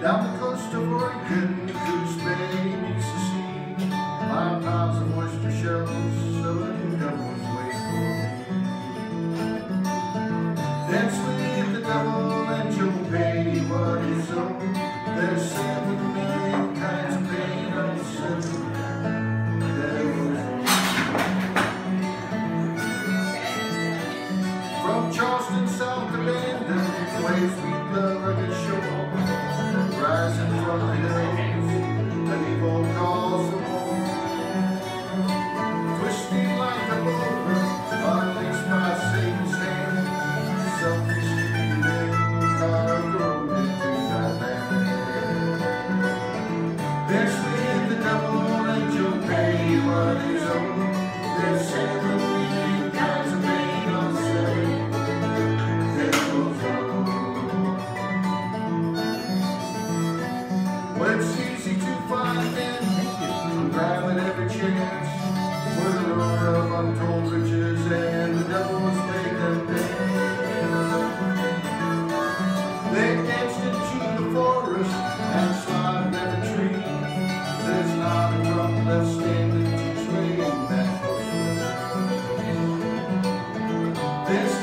down the coast of Oregon, Coos Bay meets the sea. Five piles of oyster shells, so the devil's wait for me. Dance with the devil and you'll pay what is owed. There's seven million kinds of pain on seven From Charleston, South to London, waves we love like a rising from the dead. Deus.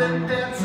up and dance.